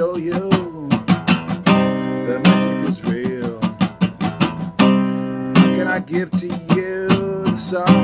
show you the magic is real? How can I give to you the song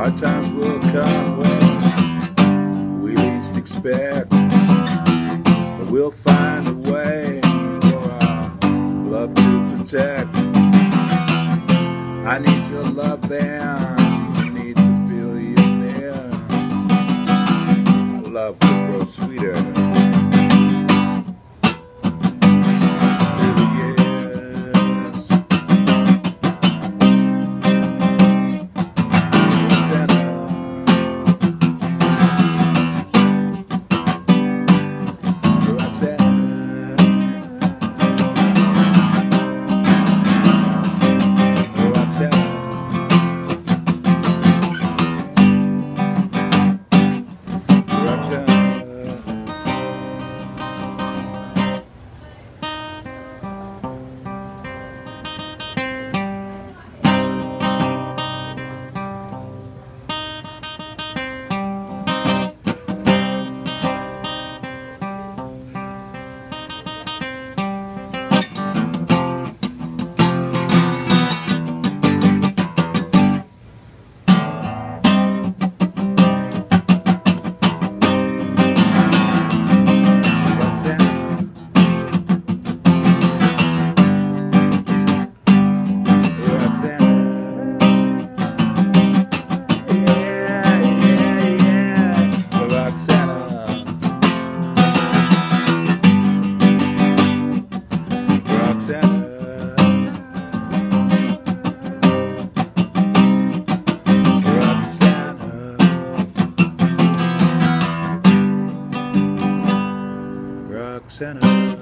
Hard times will come when we least expect, but we'll find a way for our love to protect. I need your love and I need to feel you near. Love will grow sweeter. Roxanna.